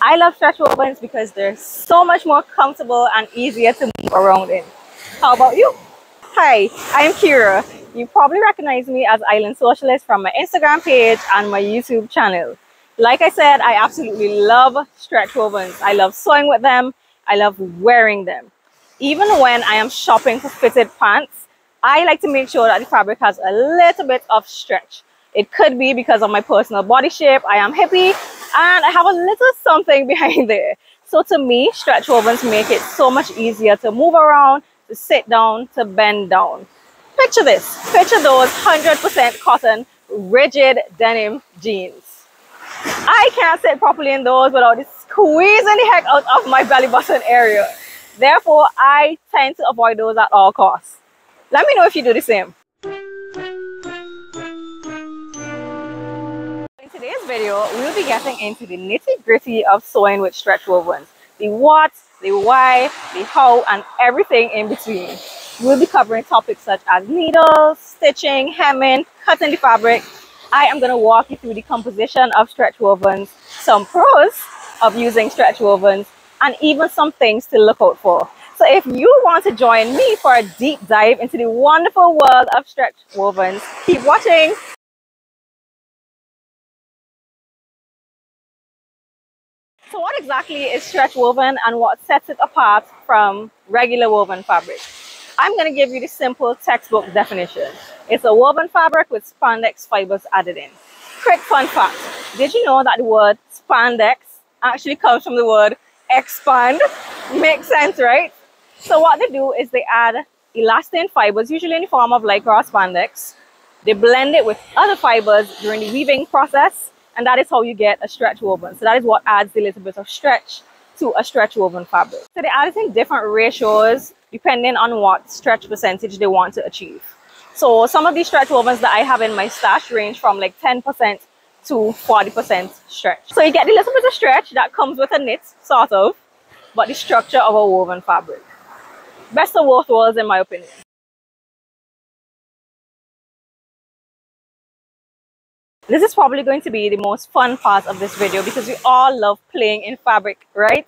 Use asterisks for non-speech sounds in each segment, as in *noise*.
I love stretch wovens because they're so much more comfortable and easier to move around in. How about you? Hi, I'm Keira. You probably recognize me as Island Sewcialist from my Instagram page and my YouTube channel. Like I said, I absolutely love stretch wovens. I love sewing with them. I love wearing them. Even when I am shopping for fitted pants, I like to make sure that the fabric has a little bit of stretch. It could be because of my personal body shape. I am hippie and I have a little something behind *laughs* there. So to me, stretch wovens make it so much easier to move around, to sit down, to bend down. Picture this. Picture those 100% cotton, rigid denim jeans. I can't sit properly in those without squeezing the heck out of my belly button area. Therefore, I tend to avoid those at all costs. Let me know if you do the same. Video, we'll be getting into the nitty gritty of sewing with stretch wovens. The what, the why, the how, and everything in between. We'll be covering topics such as needles, stitching, hemming, cutting the fabric. I am going to walk you through the composition of stretch wovens, some pros of using stretch wovens, and even some things to look out for. So if you want to join me for a deep dive into the wonderful world of stretch wovens, keep watching. So what exactly is stretch woven and what sets it apart from regular woven fabric? I'm going to give you the simple textbook definition. It's a woven fabric with spandex fibers added in. Quick fun fact. Did you know that the word spandex actually comes from the word expand? *laughs* Makes sense, right? So what they do is they add elastane fibers, usually in the form of lycra spandex. They blend it with other fibers during the weaving process, and that is how you get a stretch woven. So that is what adds a little bit of stretch to a stretch woven fabric. So they add it in different ratios depending on what stretch percentage they want to achieve. So some of these stretch wovens that I have in my stash range from like 10% to 40% stretch. So you get a little bit of stretch that comes with a knit, sort of, but the structure of a woven fabric. Best of both worlds in my opinion. This is probably going to be the most fun part of this video because we all love playing in fabric, right?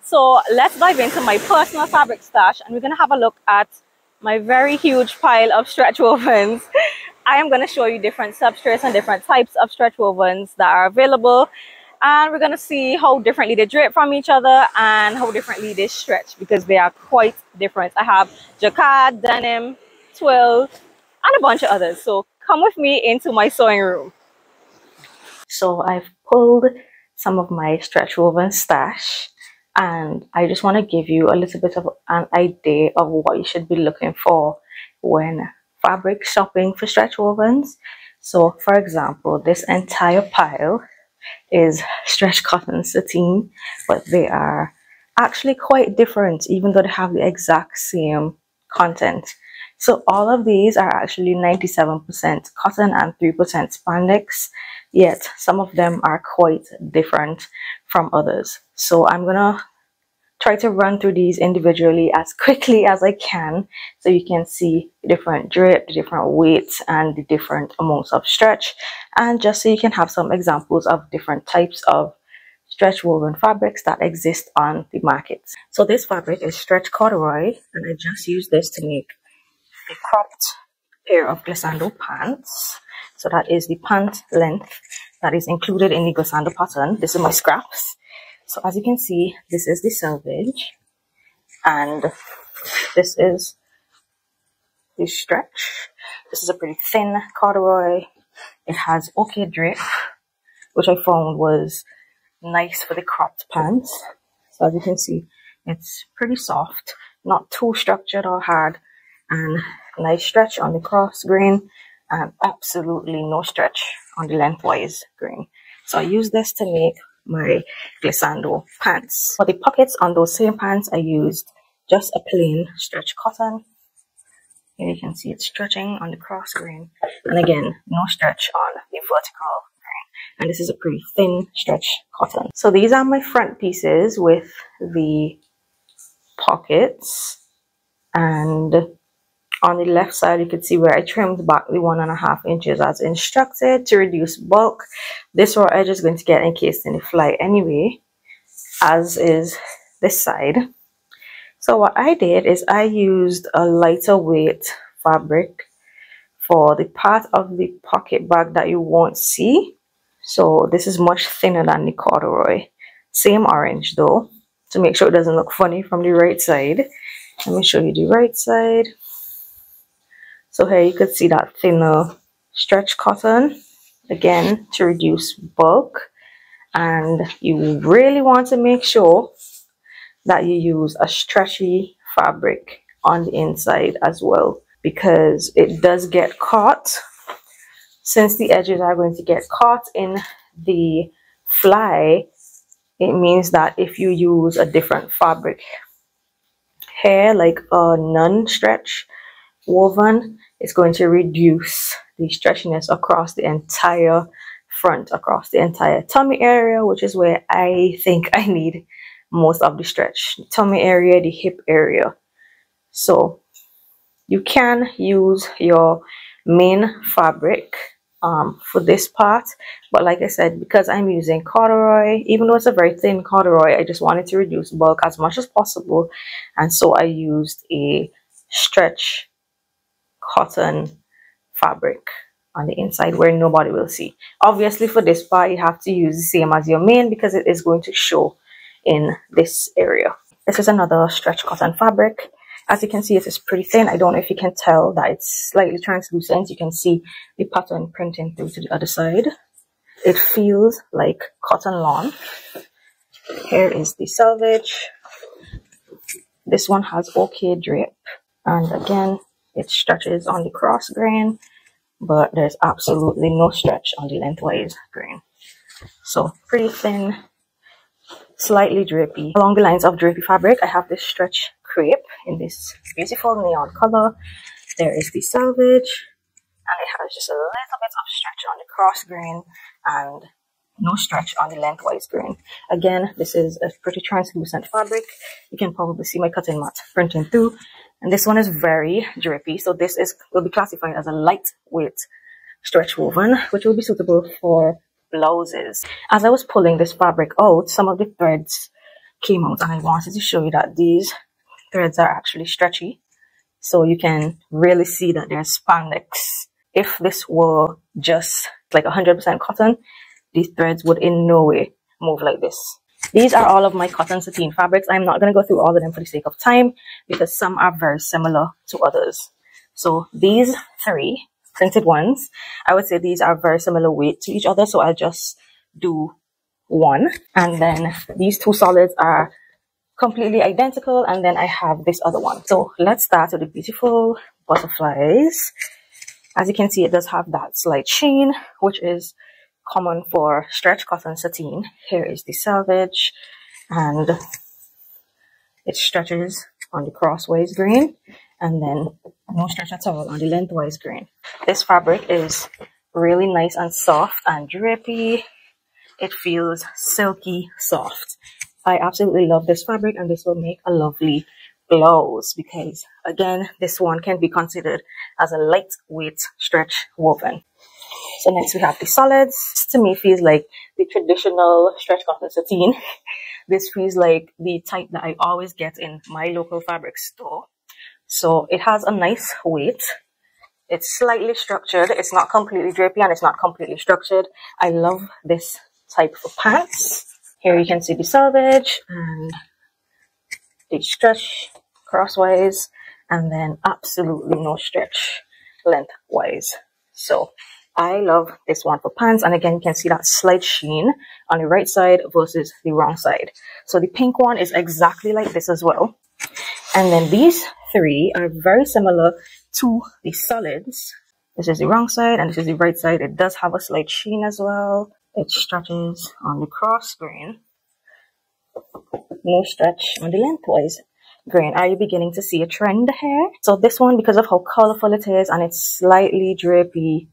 So let's dive into my personal fabric stash and we're going to have a look at my very huge pile of stretch wovens. *laughs* I am going to show you different substrates and different types of stretch wovens that are available. And we're going to see how differently they drape from each other and how differently they stretch because they are quite different. I have jacquard, denim, twill, and a bunch of others. So come with me into my sewing room. So I've pulled some of my stretch woven stash and I just want to give you a little bit of an idea of what you should be looking for when fabric shopping for stretch wovens. So for example, this entire pile is stretch cotton sateen, but they are actually quite different even though they have the exact same content. So all of these are actually 97% cotton and 3% spandex, yet some of them are quite different from others. So I'm gonna try to run through these individually as quickly as I can so you can see the different drip, the different weights and the different amounts of stretch and just so you can have some examples of different types of stretch woven fabrics that exist on the market. So this fabric is stretch corduroy and I just used this to make a cropped pair of glissando pants. So that is the pant length that is included in the glissando pattern. This is my scraps. So as you can see, this is the selvage and this is the stretch. This is a pretty thin corduroy. It has okay drip, which I found was nice for the cropped pants. So as you can see, it's pretty soft, not too structured or hard, and nice stretch on the cross grain and absolutely no stretch on the lengthwise grain. So I use this to make my glissando pants. For the pockets on those same pants, I used just a plain stretch cotton. Here you can see it stretching on the cross grain. And again, no stretch on the vertical grain. And this is a pretty thin stretch cotton. So these are my front pieces with the pockets and on the left side you can see where I trimmed back the one and a half inches as instructed to reduce bulk this raw edge is going to get encased in the fly anyway as is this side. So what I did is I used a lighter weight fabric for the part of the pocket bag that you won't see. So this is much thinner than the corduroy. Same orange though, to make sure it doesn't look funny from the right side. Let me show you the right side. So here you could see that thinner stretch cotton, again, to reduce bulk. And you really want to make sure that you use a stretchy fabric on the inside as well because it does get caught since the edges are going to get caught in the fly it means that if you use a different fabric hair like a non-stretch woven is going to reduce the stretchiness across the entire front across the entire tummy area which is where I think *laughs* I need most of the stretch. The tummy area the hip area. So you can use your main fabric um, for this part but like I said because I'm using corduroy even though it's a very thin corduroy I just wanted to reduce bulk as much as possible and so I used a stretch cotton fabric on the inside where nobody will see obviously for this part you have to use the same as your main because it is going to show in this area this is another stretch cotton fabric as you can see, it is pretty thin. I don't know if you can tell that it's slightly translucent. You can see the pattern printing through to the other side. It feels like cotton lawn. Here is the selvage. This one has okay drip. And again, it stretches on the cross grain, but there's absolutely no stretch on the lengthwise grain. So pretty thin, slightly drippy. Along the lines of drippy fabric, I have this stretch crepe in this beautiful neon color. There is the selvage, and it has just a little bit of stretch on the cross grain and no stretch on the lengthwise grain. Again, this is a pretty translucent fabric. You can probably see my cutting mat printing through. And this one is very drippy. So this is will be classified as a lightweight stretch woven, which will be suitable for blouses. As I was pulling this fabric out, some of the threads came out and I wanted to show you that these threads are actually stretchy. So you can really see that there's spandex. If this were just like 100% cotton, these threads would in no way move like this. These are all of my cotton sateen fabrics. I'm not going to go through all of them for the sake of time because some are very similar to others. So these three printed ones, I would say these are very similar weight to each other. So I'll just do one. And then these two solids are completely identical. And then I have this other one. So let's start with the beautiful butterflies. As you can see, it does have that slight sheen, which is common for stretch cotton sateen. Here is the selvage and it stretches on the crossways grain and then no stretch at all on the lengthwise grain. This fabric is really nice and soft and drippy. It feels silky soft. I absolutely love this fabric and this will make a lovely blouse because again, this one can be considered as a lightweight stretch woven. So next we have the solids. This to me feels like the traditional stretch cotton sateen. *laughs* this feels like the type that I always get in my local fabric store. So it has a nice weight. It's slightly structured. It's not completely drapey and it's not completely structured. I love this type of pants. Here you can see the selvage and the stretch crosswise and then absolutely no stretch lengthwise. So I love this one for pants. And again, you can see that slight sheen on the right side versus the wrong side. So the pink one is exactly like this as well. And then these three are very similar to the solids. This is the wrong side and this is the right side. It does have a slight sheen as well. It stretches on the cross grain. No stretch on the lengthwise grain. Are you beginning to see a trend here? So this one, because of how colorful it is and it's slightly drapey,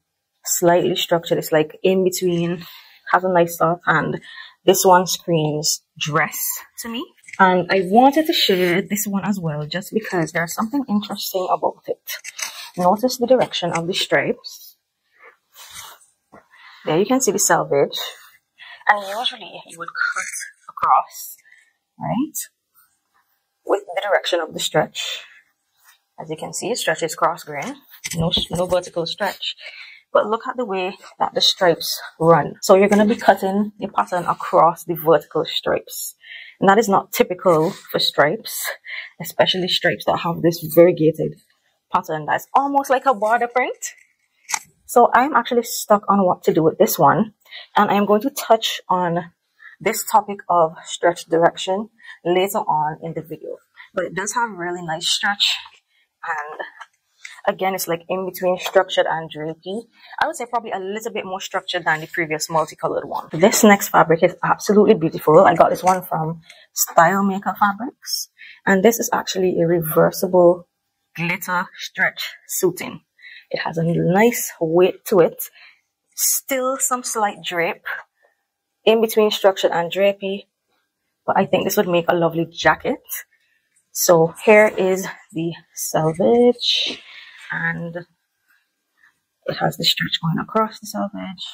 slightly structured, it's like in between, has a nice soft hand. This one screams dress to me. And I wanted to share this one as well, just because there's something interesting about it. Notice the direction of the stripes there you can see the selvage. And usually you would cut across right? With the direction of the stretch. As you can see, it stretches cross grain, no, no vertical stretch. But look at the way that the stripes run. So you're going to be cutting the pattern across the vertical stripes. And that is not typical for stripes, especially stripes that have this variegated pattern that's almost like a border print. So I'm actually stuck on what to do with this one. And I'm going to touch on this topic of stretch direction later on in the video. But it does have really nice stretch and again it's like in between structured and drapey i would say probably a little bit more structured than the previous multicolored one. This next fabric is absolutely beautiful. I got this one from style maker fabrics and this is actually a reversible glitter stretch suiting. It has a nice weight to it still some slight drape in between structured and drapey but i think this would make a lovely jacket. So here is the selvage and it has the stretch going across the selvage.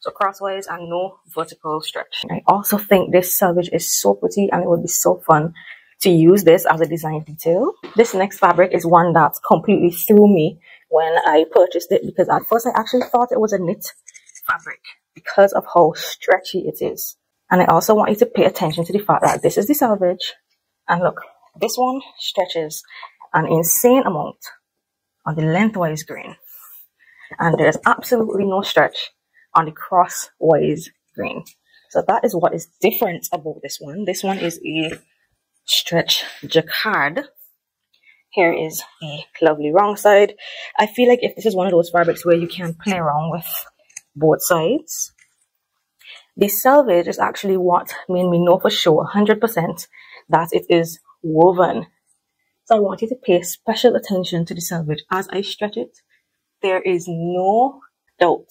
So crossways and no vertical stretch. I also think this selvage is so pretty and it would be so fun to use this as a design detail. This next fabric is one that completely threw me when I purchased it because at first I actually thought it was a knit fabric because of how stretchy it is. And I also want you to pay attention to the fact that this is the selvage and look, this one stretches an insane amount on the lengthwise grain. And there's absolutely no stretch on the crosswise grain. So that is what is different about this one. This one is a stretch jacquard. Here is the lovely wrong side. I feel like if this is one of those fabrics where you can play around with both sides, the selvage is actually what made me know for sure 100% that it is woven. So I want you to pay special attention to the selvage as I stretch it. There is no doubt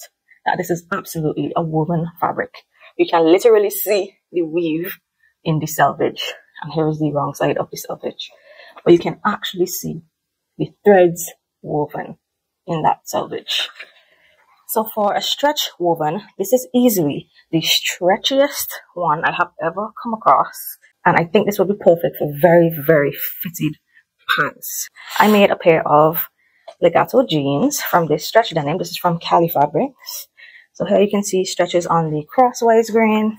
that this is absolutely a woven fabric. You can literally see the weave in the selvage. And here is the wrong side of the selvage. But you can actually see the threads woven in that selvage. So for a stretch woven, this is easily the stretchiest one I have ever come across. And I think this would be perfect for very, very fitted pants. I made a pair of legato jeans from this stretch denim. This is from Cali Fabrics. So here you can see stretches on the crosswise grain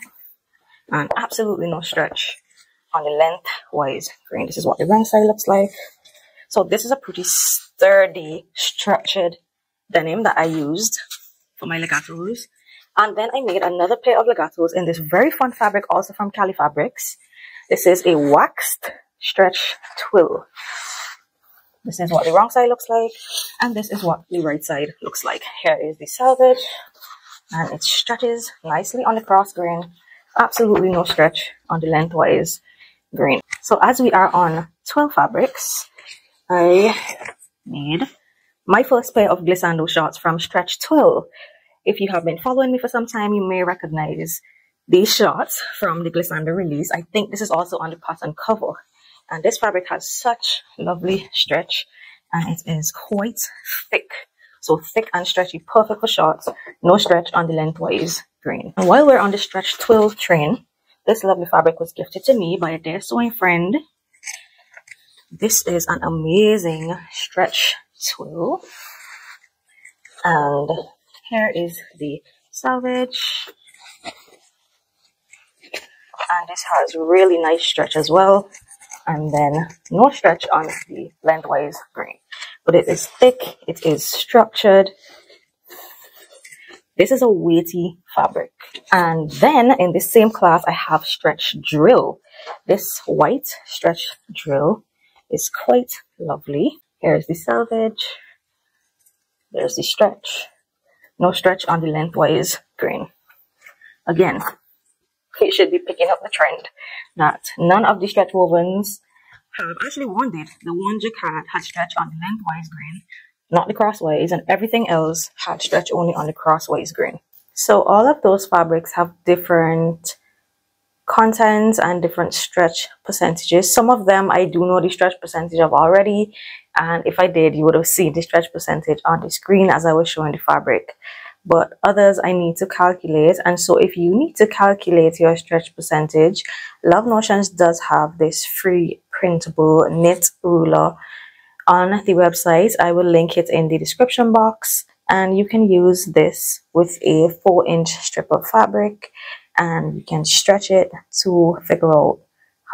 and absolutely no stretch on the lengthwise grain. This is what the wrong side looks like. So this is a pretty sturdy, structured denim that I used for my legatos. And then I made another pair of legatos in this very fun fabric, also from Cali Fabrics. This is a waxed stretch twill. This is what the wrong side looks like, and this is what the right side looks like. Here is the selvage, and it stretches nicely on the cross grain. Absolutely no stretch on the lengthwise grain. So as we are on twill fabrics, I made my first pair of glissando shorts from Stretch Twill. If you have been following me for some time, you may recognize these shorts from the Glissando release. I think this is also on the pattern cover. And this fabric has such lovely stretch and it is quite thick. So thick and stretchy, perfect for shorts, no stretch on the lengthwise grain. And while we're on the stretch twill train, this lovely fabric was gifted to me by a dear sewing friend. This is an amazing stretch twill. And here is the selvage. And this has really nice stretch as well and then no stretch on the lengthwise grain. But it is thick, it is structured. This is a weighty fabric. And then in the same class, I have stretch drill. This white stretch drill is quite lovely. Here's the selvage. There's the stretch. No stretch on the lengthwise grain. Again, it should be picking up the trend that none of the stretch wovens have actually one did. The one jacquard had stretch on the lengthwise grain, not the crossways, and everything else had stretch only on the crossways grain. So all of those fabrics have different contents and different stretch percentages. Some of them I do know the stretch percentage of already. And if I did, you would have seen the stretch percentage on the screen as I was showing the fabric. But others I need to calculate. And so if you need to calculate your stretch percentage, Love Notions does have this free printable knit ruler on the website. I will link it in the description box and you can use this with a 4 inch strip of fabric and you can stretch it to figure out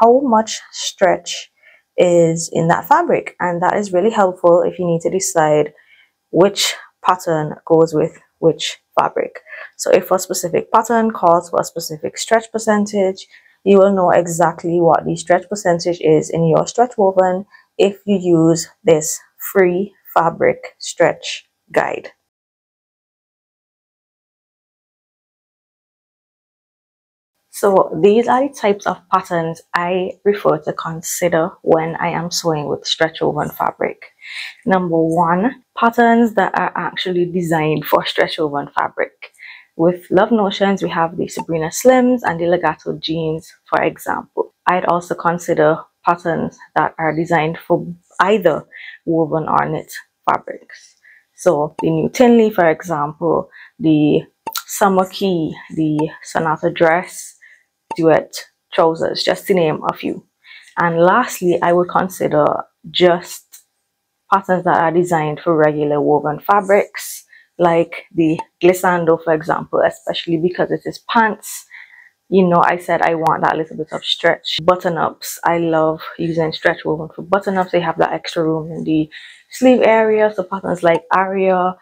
how much stretch is in that fabric and that is really helpful if you need to decide which pattern goes with which fabric. So if a specific pattern calls for a specific stretch percentage, you will know exactly what the stretch percentage is in your stretch woven if you use this free fabric stretch guide. So these are the types of patterns I prefer to consider when I am sewing with stretch woven fabric. Number one, patterns that are actually designed for stretch woven fabric. With Love Notions, we have the Sabrina Slims and the Legato jeans, for example. I'd also consider patterns that are designed for either woven or knit fabrics. So the New Tinley, for example, the Summer Key, the Sonata dress, duet trousers, just to name a few. And lastly, I would consider just patterns that are designed for regular woven fabrics, like the glissando, for example, especially because it is pants. You know, I said I want that little bit of stretch. Button-ups, I love using stretch woven for button-ups. They have that extra room in the sleeve area. So patterns like Aria,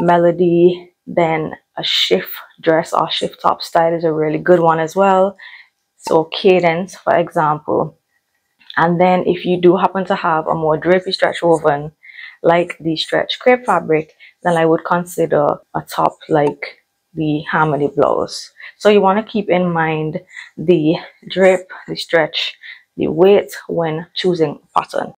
Melody, then a shift dress or shift top style is a really good one as well. So cadence, for example. And then if you do happen to have a more drapey stretch woven, like the stretch crepe fabric, then I would consider a top like the Harmony blouse. So you want to keep in mind the drape, the stretch, the weight when choosing pattern.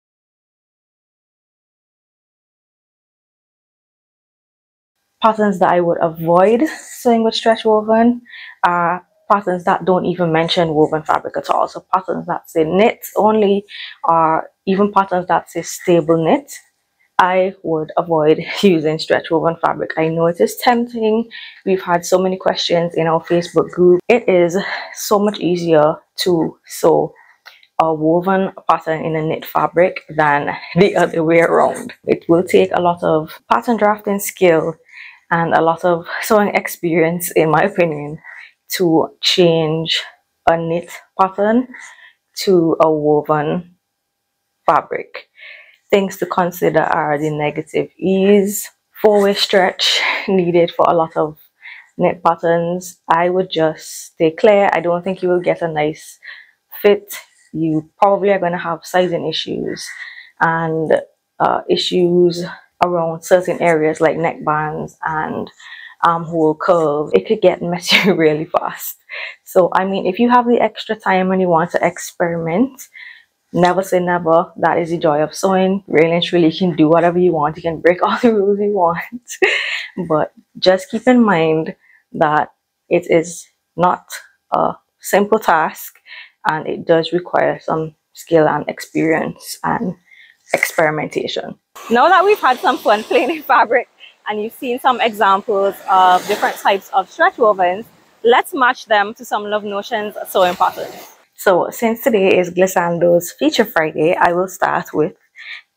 Patterns that I would avoid sewing with stretch woven are patterns that don't even mention woven fabric at all. So patterns that say knit only or even patterns that say stable knit. I would avoid *laughs* using stretch woven fabric. I know it is tempting. We've had so many questions in our Facebook group. It is so much easier to sew a woven pattern in a knit fabric than the other way around. It will take a lot of pattern drafting skill and a lot of sewing experience in my opinion to change a knit pattern to a woven fabric. Things to consider are the negative ease, four-way stretch *laughs* needed for a lot of knit patterns. I would just stay clear. I don't think you will get a nice fit. You probably are going to have sizing issues and uh, issues around certain areas like neck bands and um, armhole curve, it could get *laughs* messy really fast. So, I mean, if you have the extra time and you want to experiment, never say never. That is the joy of sewing. Really and truly, you can do whatever you want. You can break *laughs* all the rules you want. *laughs* but just keep in mind that it is not a simple task and it does require some skill and experience and experimentation. Now that we've had some fun playing in fabric and you've seen some examples of different types of stretch wovens, let's match them to some Love Notions sewing patterns. So since today is Glissando's Feature Friday, I will start with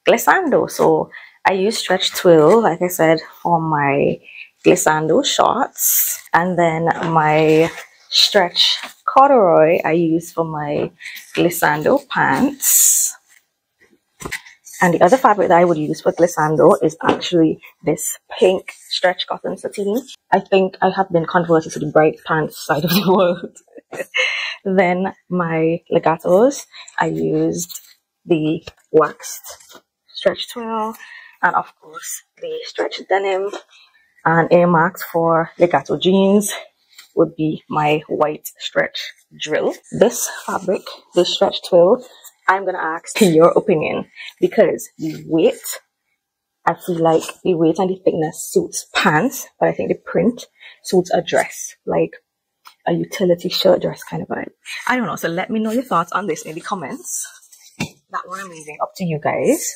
Glissando. So I use stretch twill, like I said, for my Glissando shorts. And then my stretch corduroy I use for my Glissando pants. And the other fabric that I would use for glissando is actually this pink stretch cotton sateen. I think I have been converted to the bright pants side of the world. *laughs* then my legatos, I used the waxed stretch twill and of course the stretch denim and earmarked for legato jeans would be my white stretch drill. This fabric, this stretch twill, I'm gonna ask *laughs* your opinion because the weight, I feel like the weight and the thickness suits pants, but I think the print suits a dress, like a utility shirt dress kind of vibe. I don't know. So let me know your thoughts on this in the comments. That one I'm leaving up to you guys.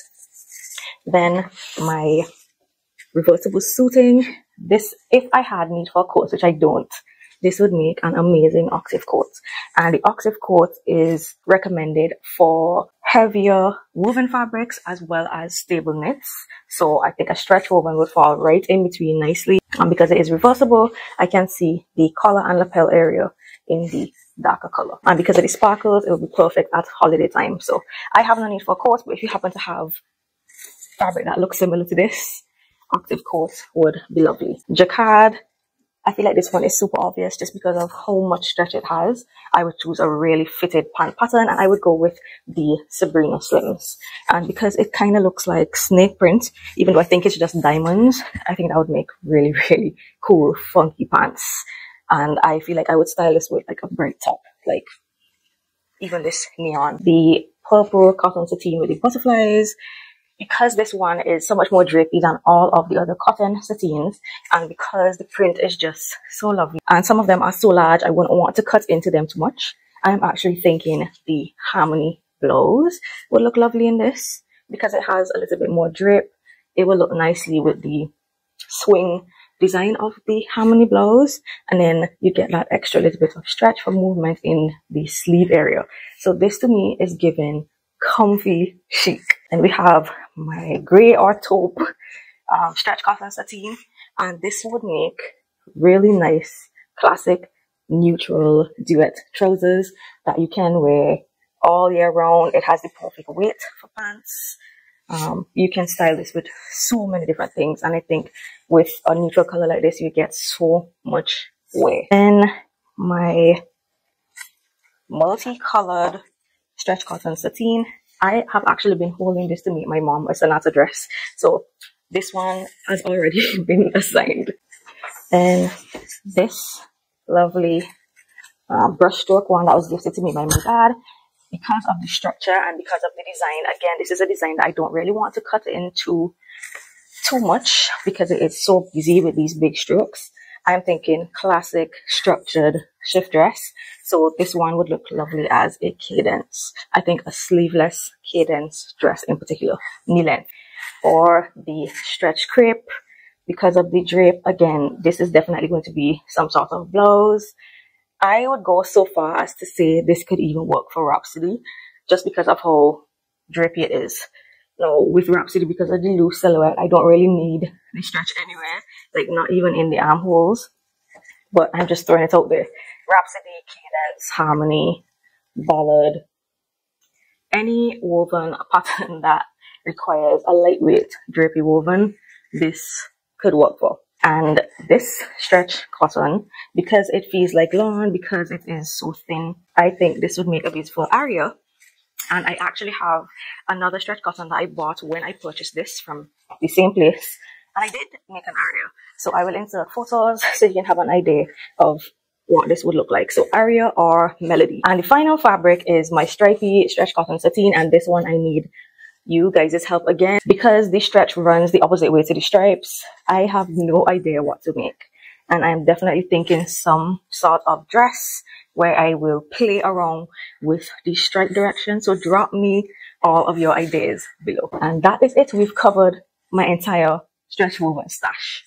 Then my reversible suiting. this, if I had need for coats, which I don't, this would make an amazing Oxif coat. And the Oxif coat is recommended for heavier woven fabrics as well as stable knits. So I think a stretch woven would fall right in between nicely. And because it is reversible, I can see the collar and lapel area in the darker color. And because of the sparkles, it will be perfect at holiday time. So I have no need for a coat, but if you happen to have fabric that looks similar to this, Oxif coat would be lovely. Jacquard I feel like this one is super obvious just because of how much stretch it has. I would choose a really fitted pant pattern and I would go with the Sabrina Slims. And because it kind of looks like snake print, even though I think it's just diamonds, I think that would make really, *laughs* really cool, funky pants. And I feel like I would style this with like a bright top, like even this neon. The purple cotton sateen with the butterflies because this one is so much more drapey than all of the other cotton sateens and because the print is just so lovely and some of them are so large I wouldn't want to cut into them too much I'm actually thinking the harmony blouse would look lovely in this because it has a little bit more drip it will look nicely with the swing design of the harmony blouse and then you get that extra little bit of stretch for movement in the sleeve area. So this to me is giving comfy chic and we have my grey or taupe um, stretch cotton sateen and this would make really nice classic neutral duet trousers that you can wear all year round. It has the perfect weight for pants. Um, you can style this with so many different things and I think with a neutral color like this you get so much wear. Then my multicolored stretch cotton sateen I have actually been holding this to meet my mom a sonata dress. So this one has already *laughs* been assigned. And this lovely uh, brushstroke one that was gifted to me by my dad because of the structure and because of the design. Again, this is a design that I don't really want to cut into too much because it is so busy with these big strokes. I'm thinking classic structured shift dress. So this one would look lovely as a cadence. I think a sleeveless cadence dress in particular, knee length. Or the stretch crepe because of the drape. Again, this is definitely going to be some sort of blouse. I would go so far as to say this could even work for Rhapsody just because of how drapey it is. No, with Rhapsody because of the loose silhouette, I don't really need the stretch anywhere like not even in the armholes. But I'm just throwing it out there. Rhapsody, cadence, harmony, ballad, any woven pattern *laughs* that requires a lightweight drapey woven, this could work for. And this stretch cotton, because it feels like lawn, because it is so thin, I think this would make a beautiful Aria. And I actually have another stretch cotton that I bought when I purchased this from the same place. And I did make an ARIA. So I will insert photos so you can have an idea of what this would look like. So aria or melody. And the final fabric is my stripy stretch cotton sateen. And this one I need you guys' help again because the stretch runs the opposite way to the stripes. I have no idea what to make. And I'm definitely thinking some sort of dress where I will play around with the stripe direction. So drop me all of your ideas below. And that is it. We've covered my entire stretch woven stash.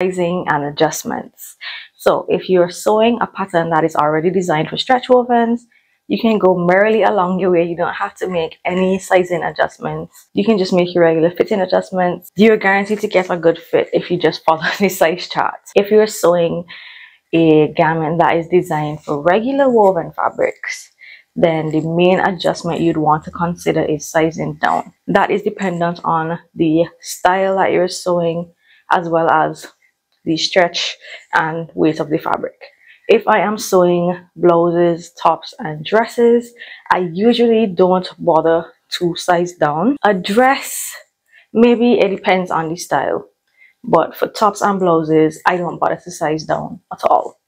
Sizing and adjustments. So if you're sewing a pattern that is already designed for stretch wovens, you can go merrily along your way. You don't have to make any sizing adjustments. You can just make your regular fitting adjustments. You're guaranteed to get a good fit if you just follow *laughs* the size chart. If you're sewing a garment that is designed for regular woven fabrics, then the main adjustment you'd want to consider is sizing down. That is dependent on the style that you're sewing as well as the stretch and weight of the fabric. If I am sewing blouses, tops, and dresses, I usually don't bother to size down. A dress maybe it depends on the style but for tops and blouses i don't bother to size down at all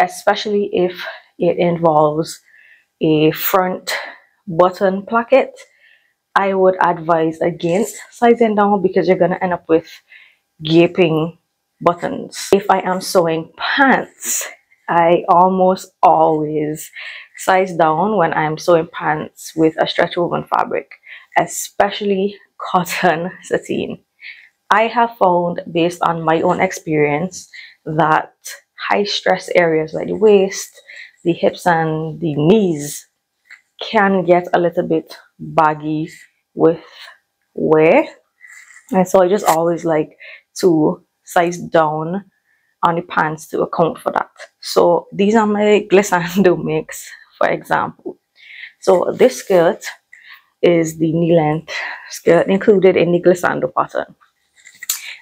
especially if it involves a front button placket i would advise against sizing down because you're going to end up with gaping buttons if i am sewing pants i almost always size down when i'm sewing pants with a stretch woven fabric especially cotton *laughs* sateen I have found based on my own experience that high stress areas like the waist, the hips and the knees can get a little bit baggy with wear. And so I just always like to size down on the pants to account for that. So these are my *laughs* glissando mix, for example. So this skirt is the knee length skirt included in the glissando pattern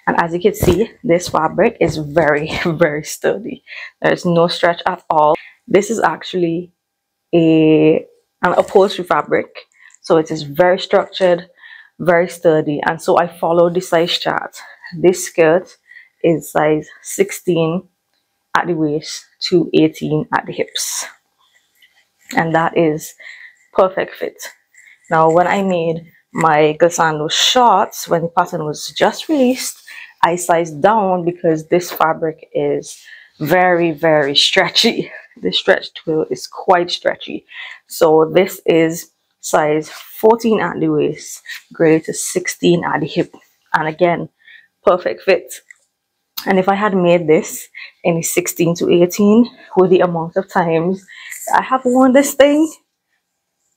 and as you can see this fabric is very *laughs* very sturdy. There's no stretch at all. This is actually a an upholstery fabric. So it is very structured very sturdy. And so i followed the size chart. This skirt is size 16 at the waist to 18 at the hips and that is perfect fit now when i made my glissando shorts when the pattern was just released I sized down because this fabric is very, very stretchy. *laughs* The stretch twill is quite stretchy. So this is size 14 at the waist, to 16 at the hip. And again, perfect fit. And if I had made this in 16 to 18 with the amount of times I have worn this thing,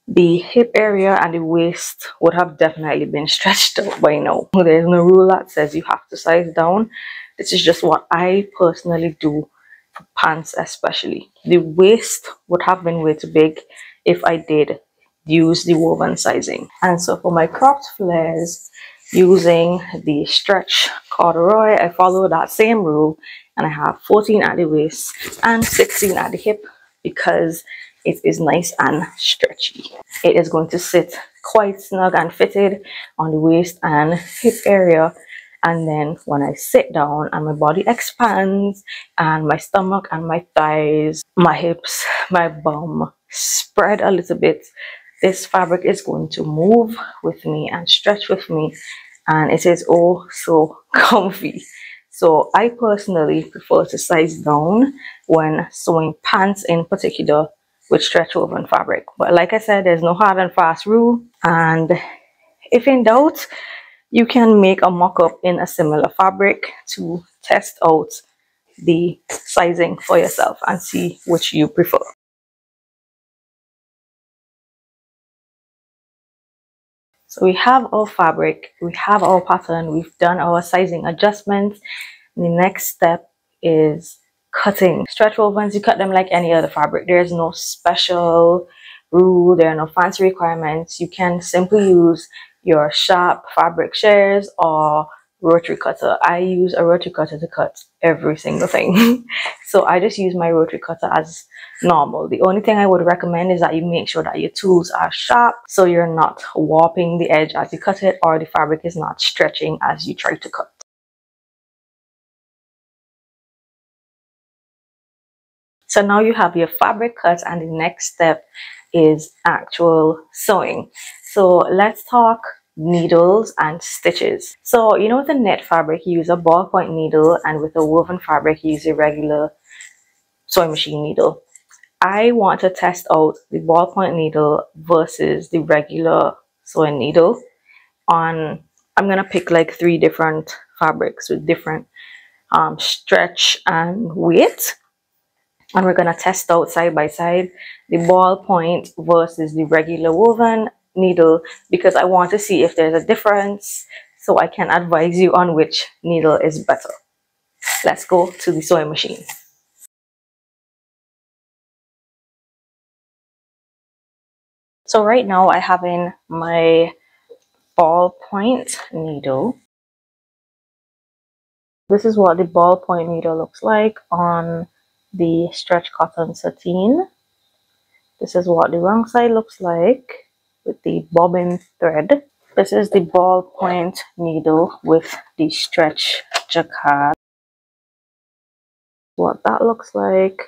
the hip area and the waist would have definitely been stretched out by now. There's no rule that says you have to size down. This is just what I personally do for pants especially. The waist would have been way too big if I did use the woven sizing. And so for my cropped flares, using the stretch corduroy, I follow that same rule and I have 14 at the waist and 16 at the hip because it is nice and stretchy. It is going to sit quite snug and fitted on the waist and hip area and then when I sit down and my body expands and my stomach and my thighs, my hips, my bum spread a little bit, this fabric is going to move with me and stretch with me and it is all so *laughs* comfy. So I personally prefer to size down when sewing pants in particular with stretch woven fabric. But like I said, there's no hard and fast rule. And if in doubt, you can make a mock-up in a similar fabric to test out the sizing for yourself and see which you prefer. So we have our fabric, we have our pattern, we've done our sizing adjustments. The next step is cutting. Stretch wovens, you cut them like any other fabric. There's no special rule, there are no fancy requirements. You can simply use your sharp fabric shears or rotary cutter. I use a rotary cutter to cut every single thing. *laughs* so I just use my rotary cutter as normal. The only thing I would recommend is that you make sure that your tools are sharp so you're not warping the edge as you cut it or the fabric is not stretching as you try to cut. So now you have your fabric cut and the next step is actual sewing. So let's talk needles and stitches. So you know with a knit fabric you use a ballpoint needle and with a woven fabric you use a regular sewing machine needle. I want to test out the ballpoint needle versus the regular sewing needle on I'm gonna pick like three different fabrics with different um, stretch and weight and we're going to test out side by side the ballpoint versus the regular woven needle because I want to see if there's a difference so I can advise you on which needle is better. Let's go to the sewing machine. So right now I have in my ballpoint needle. This is what the ballpoint needle looks like on the stretch cotton sateen. This is what the wrong side looks like with the bobbin thread. This is the ballpoint needle with the stretch jacquard. What that looks like.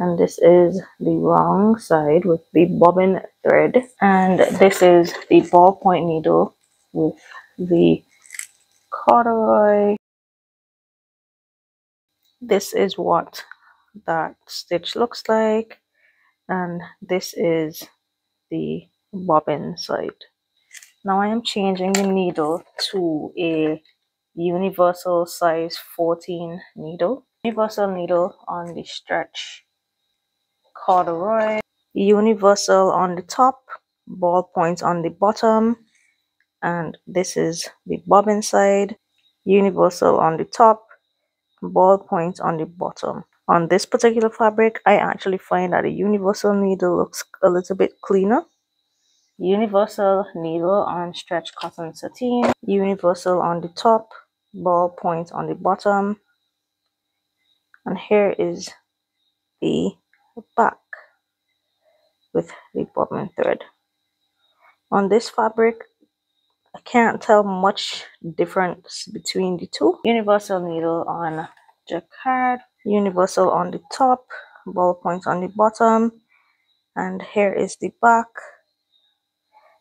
And this is the wrong side with the bobbin thread. And this is the ballpoint needle with the corduroy. This is what that stitch looks like. And this is the bobbin side. Now I am changing the needle to a universal size 14 needle. Universal needle on the stretch corduroy. Universal on the top, ball points on the bottom. And this is the bobbin side. Universal on the top, ball points on the bottom. On this particular fabric, I actually find that a universal needle looks a little bit cleaner universal needle on stretch cotton sateen universal on the top ball point on the bottom. And here is the back with the bobbin thread on this fabric I can't tell much difference between the two. Universal needle on jacquard universal on the top ball point on the bottom. And here is the back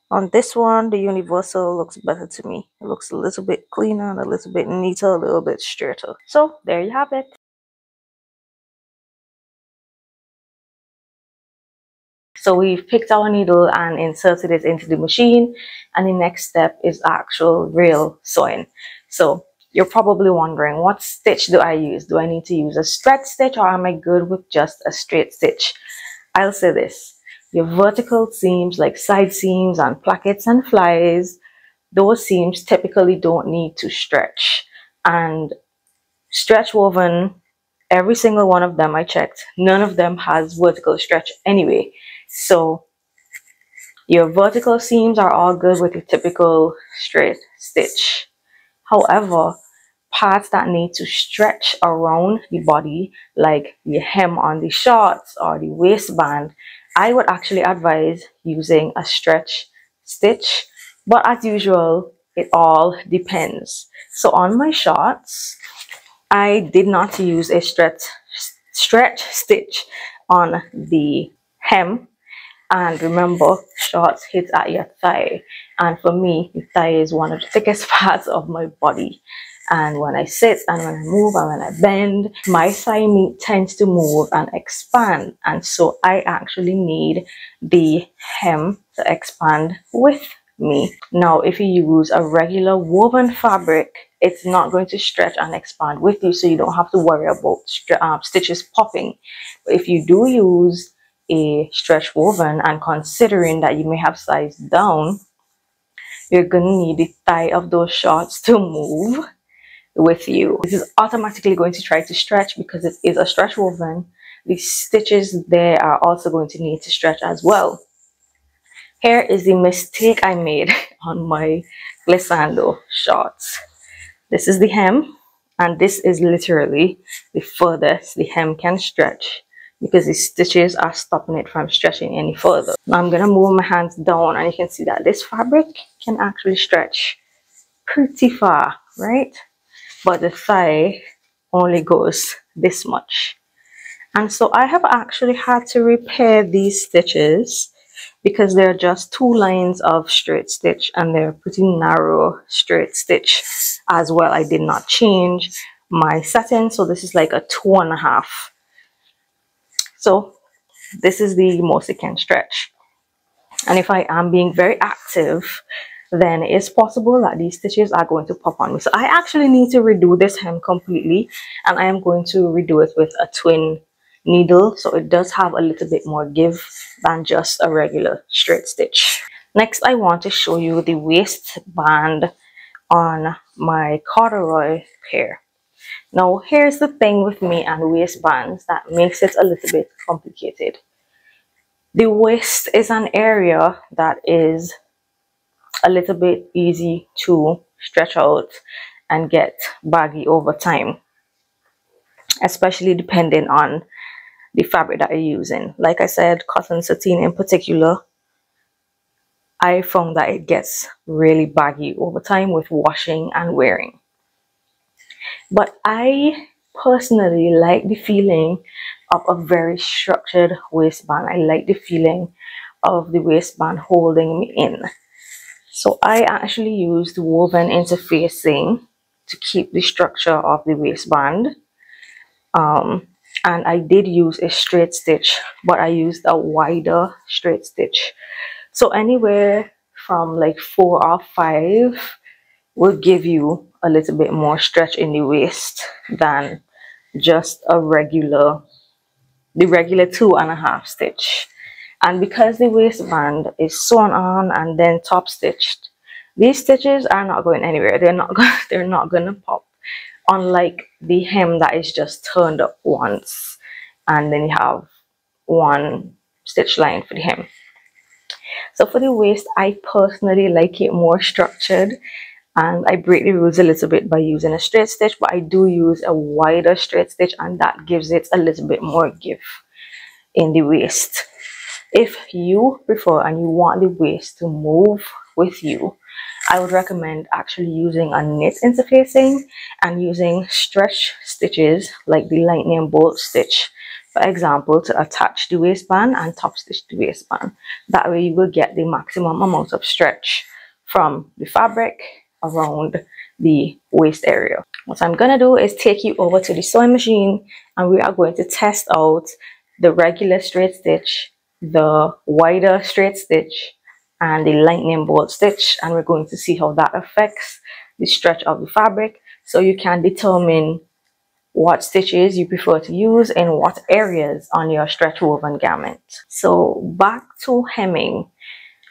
on this one, the universal looks better to me. It looks a little bit cleaner and a little bit neater, a little bit straighter. So there you have it. So we've picked our needle and inserted it into the machine. And the next step is actual real sewing. So you're probably wondering, what stitch do I use? Do I need to use a stretch stitch or am I good with just a straight stitch? I'll say this your vertical seams like side seams and plackets and flies, those seams typically don't need to stretch. And stretch woven, every single one of them I checked, none of them has vertical stretch anyway. So your vertical seams are all good with your typical straight stitch. However, parts that need to stretch around the body, like the hem on the shorts or the waistband, I would actually advise using a stretch stitch, but as usual, it all depends. So on my shorts, I did not use a stretch, stretch stitch on the hem. And remember, shorts hit at your thigh. And for me, the thigh is one of the *laughs* thickest parts of my body. And when I sit and when I move and when I bend, my thigh meat tends to move and expand. And so I actually need the hem to expand with me. Now, if you use a regular woven fabric, it's not going to stretch and expand with you, so you don't have to worry about uh, stitches popping. But if you do use a stretch woven and considering that you may have sized down, you're going to need the thigh of those shorts to move with you. This is automatically going to try to stretch because it is a stretch woven. The stitches there are also going to need to stretch as well. Here is the mistake I made *laughs* on my glissando shorts. This is the hem and this is literally the furthest the hem can stretch because the stitches are stopping it from stretching any further. Now I'm going to move my hands down and you can see that this fabric can actually stretch pretty far, right? But the thigh only goes this much. And so I have actually had to repair these stitches because they're just two lines of straight stitch and they're pretty narrow straight stitch as well. I did not change my satin, so this is like a two and a half. So this is the most it can stretch. And if I am being very active, then it's possible that these stitches are going to pop on me. So I actually need to redo this hem completely and I am going to redo it with a twin needle so it does have a little bit more give than just a regular straight stitch. Next I want to show you the waistband on my corduroy pair. Now here's the thing with me and waistbands that makes it a little bit complicated. The waist is an area that is a little bit easy to stretch out and get baggy over time especially depending on the fabric that you're using like i said cotton sateen in particular I found that it gets really baggy over time with washing and wearing. But I personally like the feeling of a very structured waistband. I like the feeling of the waistband holding me in. So I actually used woven interfacing to keep the structure of the waistband. Um, and I did use a straight stitch, but I used a wider straight stitch. So anywhere from like four or five will give you a little bit more stretch in the waist than just a regular, the regular two and a half stitch. And because the waistband is sewn on and then top stitched, these stitches are not going anywhere. They're not, going *laughs* they're not to pop. Unlike the hem that is just turned up once and then you have one stitch line for the hem. So for the waist, I personally like it more structured and I break the rules a little bit by using a straight stitch but I do use a wider straight stitch and that gives it a little bit more give in the waist if you prefer and you want the waist to move with you I would recommend actually using a knit interfacing and using stretch stitches like the lightning bolt stitch for example to attach the waistband and top stitch the waistband that way you will get the maximum amount of stretch from the fabric around the waist area. What I'm going to do is take you over to the sewing machine and we are going to test out the regular straight stitch, the wider straight stitch and the lightning bolt stitch and we're going to see how that affects the stretch of the fabric so you can determine what stitches you prefer to use in what areas on your stretch woven garment. So back to hemming.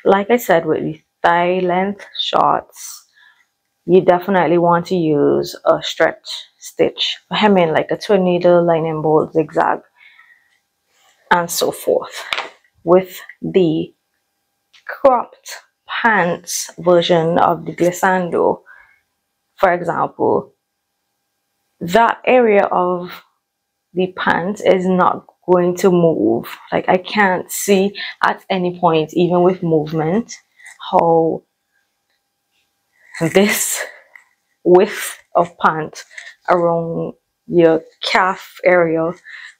Like I said with the thigh length shorts, you definitely want to use a stretch stitch hemming like a twin needle, lightning bolt, zigzag, and so forth. With the cropped pants version of the glissando, for example, that area of the pants is not going to move. Like I can't see at any point, even with movement, how this width of pant around your calf area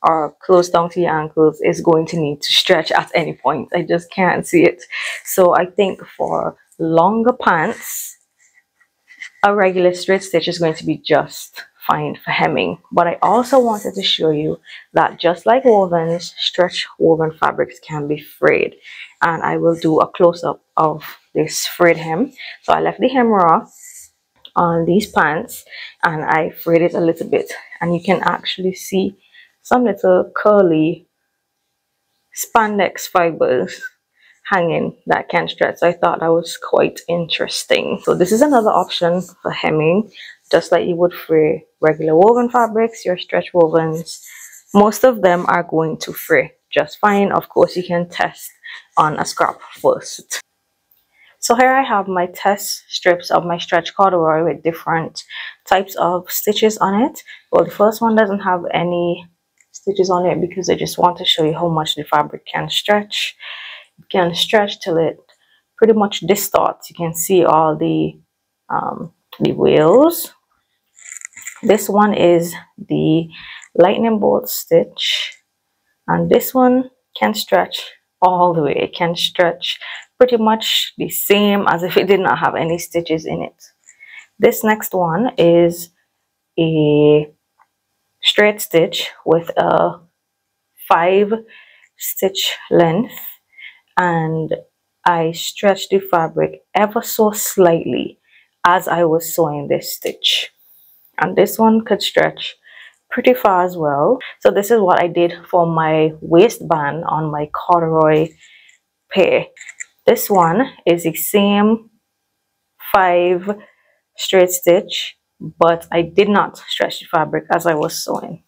or close down to your ankles is going to need to stretch at any point. I just can't see it. So I think for longer pants, a regular straight stitch is going to be just fine for hemming. But I also wanted to show you that just like wovens, stretch woven fabrics can be frayed. And I will do a close-up of this frayed hem. So I left the hem raw on these pants and I frayed it a little bit. And you can actually see some little curly spandex fibers hanging that can stretch. I thought that was quite interesting. So this is another option for hemming, just like you would for regular woven fabrics, your stretch wovens. Most of them are going to fray just fine. Of course, you can test on a scrap first. So here I have my test strips of my stretch corduroy with different types of stitches on it. Well, the first one doesn't have any stitches on it because I just want to show you how much the fabric can stretch. It can stretch till it pretty much distorts. You can see all the, um, the wales. This one is the lightning bolt stitch and this one can stretch all the way. It can stretch pretty much the same as if it did not have any stitches in it. This next one is a straight stitch with a five stitch length and I stretched the fabric ever so slightly as I was sewing this stitch. And this one could stretch pretty far as well. So this is what I did for my waistband on my corduroy pair this one is the same five straight stitch, but I did not stretch the fabric as I was sewing.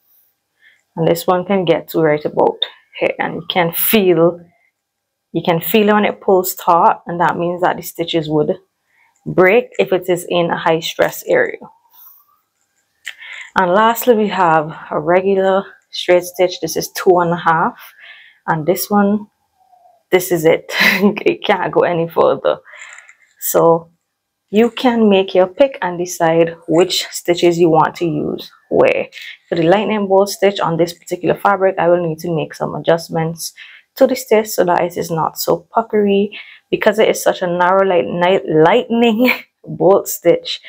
And this one can get to right about here and you can feel you can feel when it pulls taut and that means that the stitches would break if it is in a high stress area. And lastly, we have a regular straight stitch. This is two and a half. And this one this is it. It *laughs* can't go any further. So you can make your pick and decide which stitches you want to use where. For the lightning bolt stitch on this particular fabric i will need to make some adjustments to the stitch so that it is not so puckery. Because it is such a narrow light, lightning *laughs* bolt stitch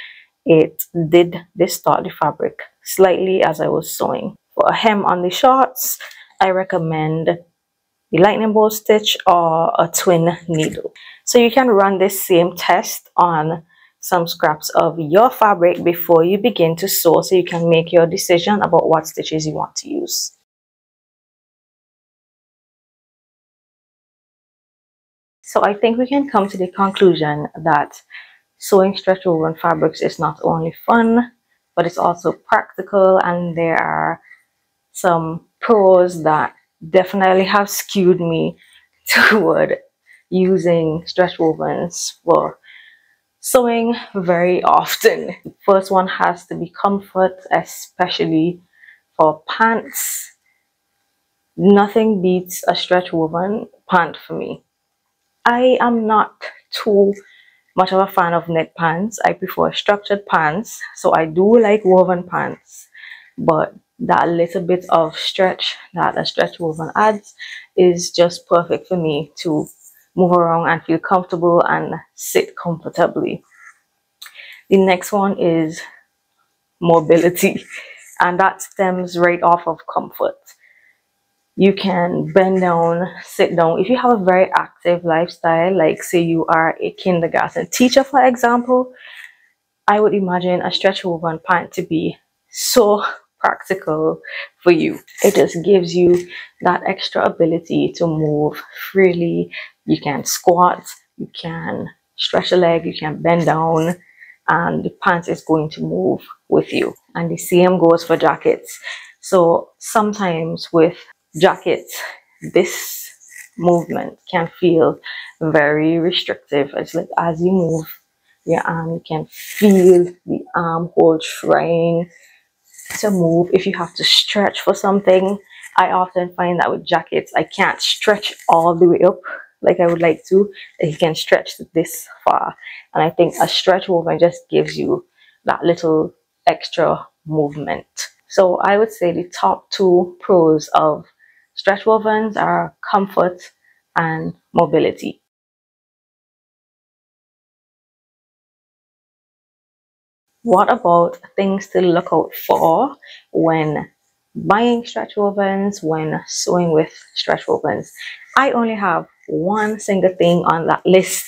it did distort the fabric slightly as i was sewing. For a hem on the shorts i recommend the lightning bolt stitch or a twin needle so you can run this same test on some scraps of your fabric before you begin to sew so you can make your decision about what stitches you want to use. So I think we can come to the conclusion that sewing stretch woven fabrics is not only fun, but it's also practical and there are some pros that definitely have skewed me *laughs* toward using stretch wovens for sewing very often. First one has to be comfort, especially for pants. Nothing beats a stretch woven pant for me. I am not too much of a fan of knit pants. I prefer structured pants. So I do like woven pants. But that little bit of stretch that a stretch woven adds is just perfect for me to move around and feel comfortable and sit comfortably. The next one is mobility, *laughs* and that stems right off of comfort. You can bend down, sit down. If you have a very active lifestyle, like say you are a kindergarten teacher, for example, I would imagine a stretch woven pant to be so practical for you. It just gives you that extra ability to move freely. You can squat, you can stretch a leg, you can bend down, and the pants is going to move with you. And the same goes for jackets. So sometimes with jackets, this movement can feel very restrictive. It's like as you move your arm, you can feel the armhole trying to move if you have to stretch for something. I often find that with jackets i can't stretch all the way up like i would like to. You can stretch this far. And i think a stretch woven just gives you that little extra movement. So i would say the top two pros of stretch wovens are comfort and mobility what about things to look out for when buying stretch wovens, when sewing with stretch wovens? I only have one single thing on that list,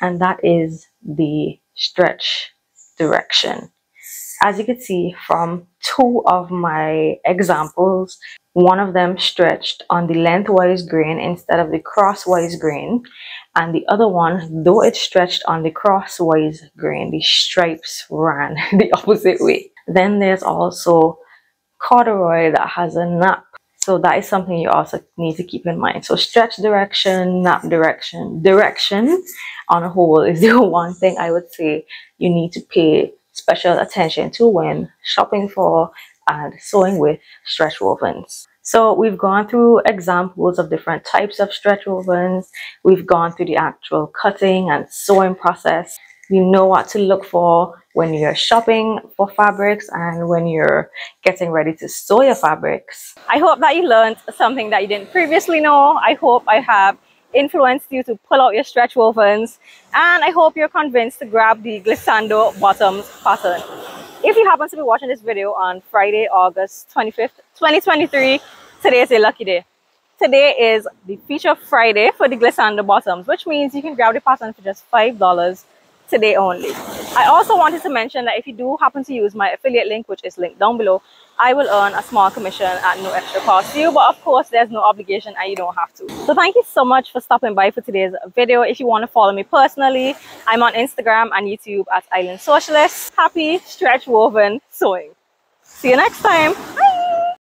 and that is the stretch direction. As you can see from two of my examples, one of them stretched on the lengthwise grain instead of the crosswise grain and the other one though it stretched on the crosswise grain the stripes ran *laughs* the opposite way. Then there's also corduroy that has a nap. So that is something you also need to keep in mind. So stretch direction nap direction. Direction on a whole is *laughs* the one thing i would say you need to pay special attention to when shopping for and sewing with stretch wovens. So we've gone through examples of different types of stretch wovens. We've gone through the actual cutting and sewing process. You know what to look for when you're shopping for fabrics and when you're getting ready to sew your fabrics. I hope that you learned something that you didn't previously know. I hope I have influenced you to pull out your stretch wovens and I hope you're convinced to grab the glissando bottoms pattern. If you happen to be watching this video on Friday, August 25th, 2023, today is a lucky day. Today is the feature Friday for the Glissando bottoms, which means you can grab the pattern for just $5 today only. I also wanted to mention that if you do happen to use my affiliate link, which is linked down below, I will earn a small commission at no extra cost to you. But of course, there's no obligation and you don't have to. So thank you so much for stopping by for today's video. If you want to follow me personally, I'm on Instagram and YouTube at Island Sewcialist. Happy stretch woven sewing. See you next time.